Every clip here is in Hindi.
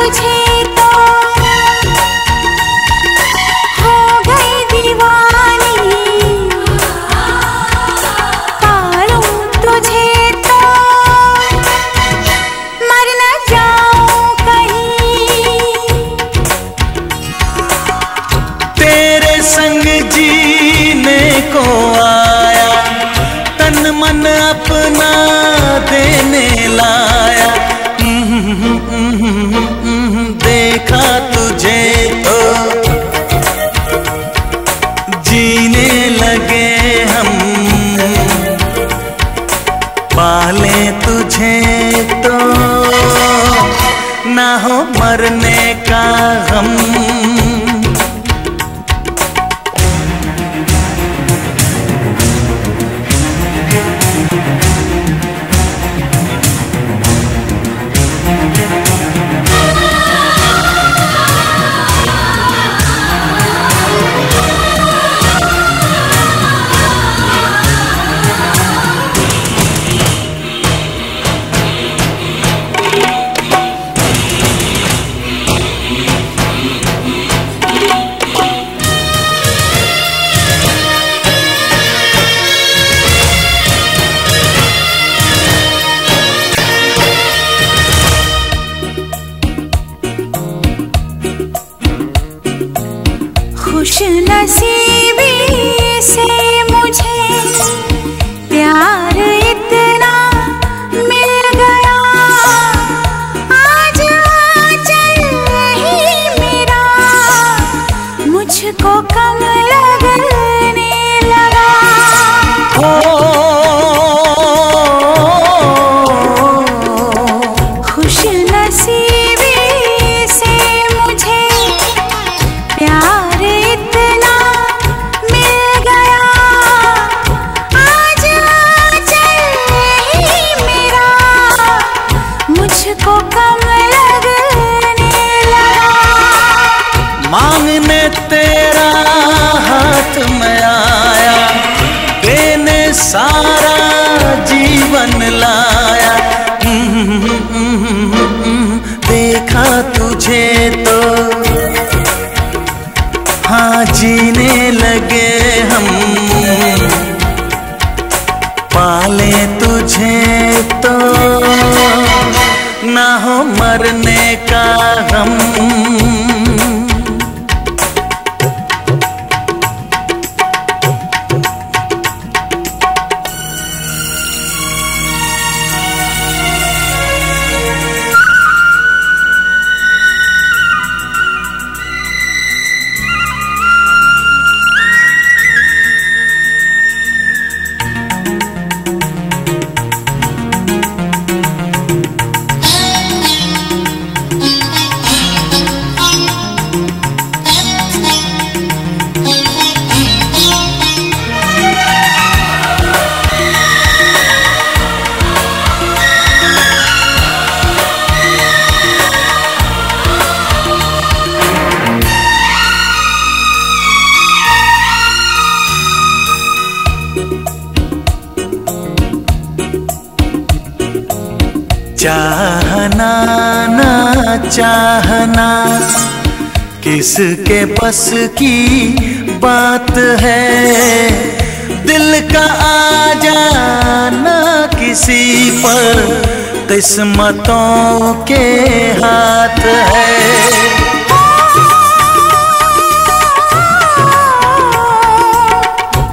Chỉ मरने खुश नसीबी सारा जीवन लाया। देखा तुझे तो। हाँ जीने लगे हम। पाले तुझे तो। ना हो मरने का हम। चाहना ना चाहना। किसके बस की बात है? दिल का आ जाना किसी पर। किस्मतों के हाथ है।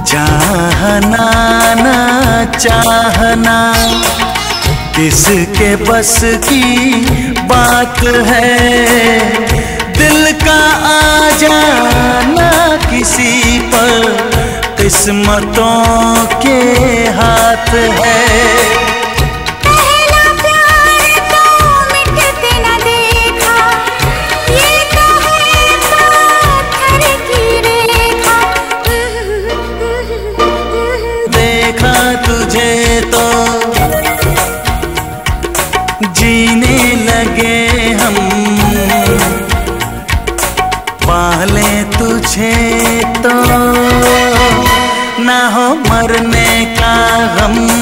चाहना ना चाहना। किसके बस की बात है? दिल का आ जाना किसी पर किस्मतों के हाथ है। ना हो मरने का गम।